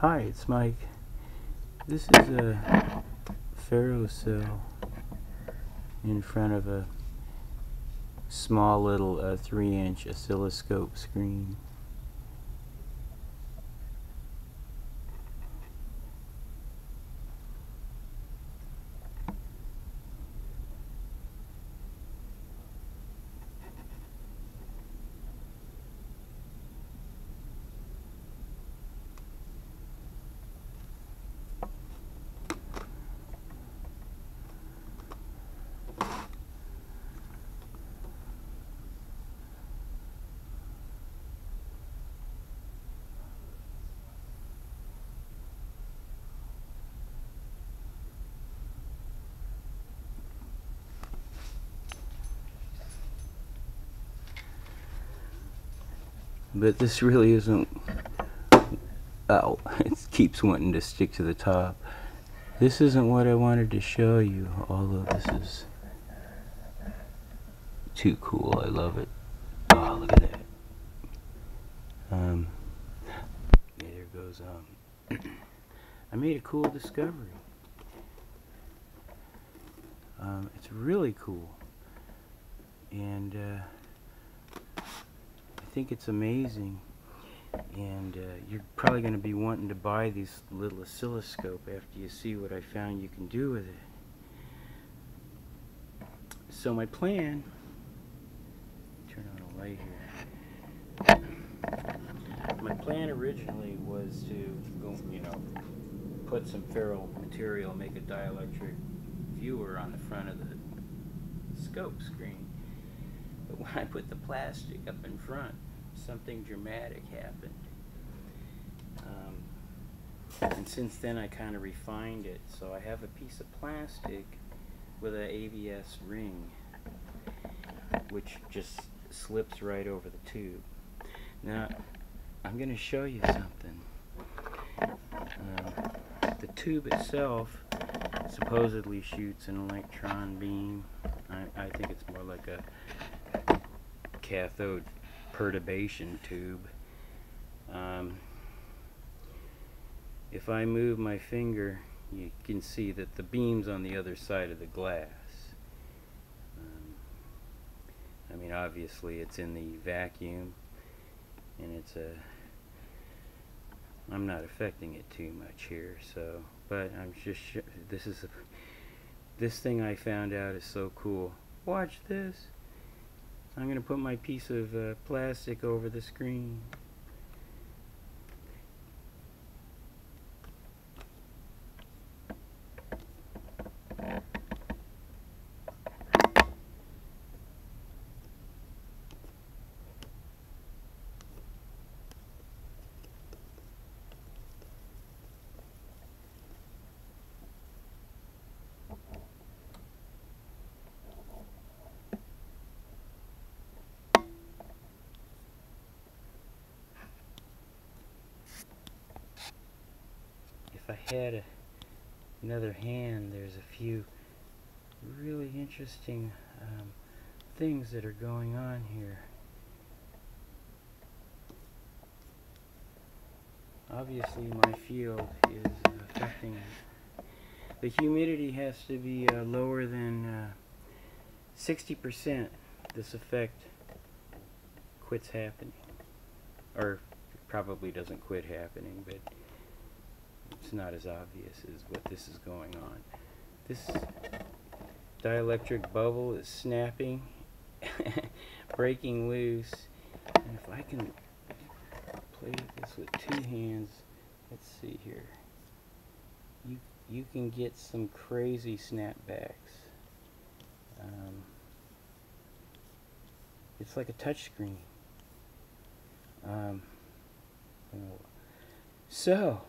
Hi, it's Mike. This is a ferrocell in front of a small little uh, 3 inch oscilloscope screen. But this really isn't. Oh, it keeps wanting to stick to the top. This isn't what I wanted to show you, although this is too cool. I love it. Oh, look at that. Um, there goes, um, I made a cool discovery. Um, it's really cool. And, uh, think it's amazing and uh, you're probably going to be wanting to buy this little oscilloscope after you see what I found you can do with it. So my plan, turn on a light here. My plan originally was to go, you know, put some ferro material, make a dielectric viewer on the front of the scope screen. But when I put the plastic up in front, something dramatic happened. Um, and since then I kind of refined it. So I have a piece of plastic with an ABS ring, which just slips right over the tube. Now, I'm going to show you something. Um, the tube itself supposedly shoots an electron beam. I, I think it's more like a cathode perturbation tube. Um, if I move my finger, you can see that the beam's on the other side of the glass. Um, I mean, obviously it's in the vacuum, and it's a. I'm not affecting it too much here, so. But I'm just. This is a. This thing I found out is so cool. Watch this. I'm going to put my piece of uh, plastic over the screen. I had a, another hand, there's a few really interesting um, things that are going on here. Obviously my field is affecting. The humidity has to be uh, lower than 60%. Uh, this effect quits happening. Or probably doesn't quit happening, but it's not as obvious as what this is going on. This dielectric bubble is snapping, breaking loose, and if I can play this with two hands, let's see here. You you can get some crazy snapbacks. Um, it's like a touch screen. Um, so,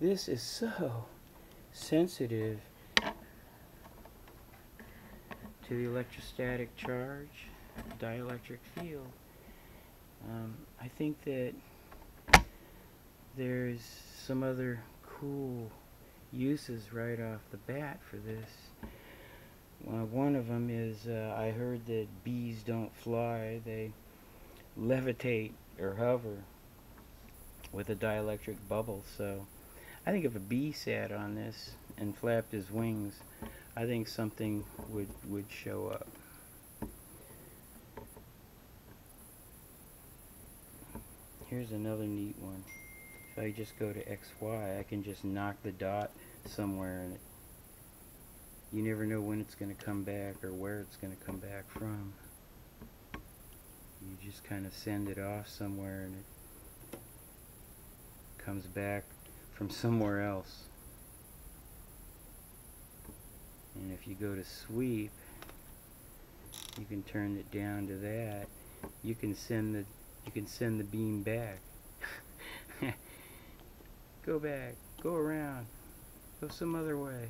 this is so sensitive to the electrostatic charge, dielectric field. Um, I think that there's some other cool uses right off the bat for this. Uh, one of them is uh, I heard that bees don't fly, they levitate or hover with a dielectric bubble. So I think if a bee sat on this and flapped his wings, I think something would would show up. Here's another neat one. If I just go to XY, I can just knock the dot somewhere and you never know when it's going to come back or where it's going to come back from. You just kind of send it off somewhere and it comes back from somewhere else. And if you go to sweep, you can turn it down to that. You can send the you can send the beam back. go back, go around, go some other way.